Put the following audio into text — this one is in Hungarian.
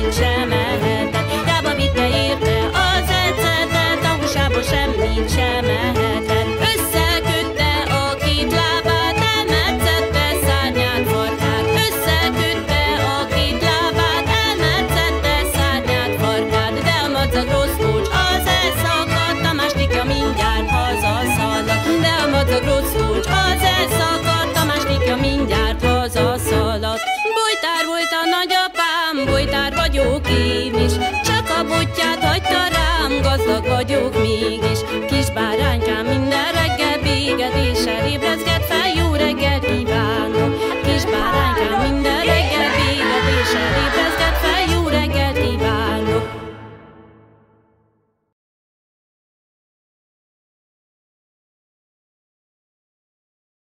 semmit sem. Hiába vitte érte az Down in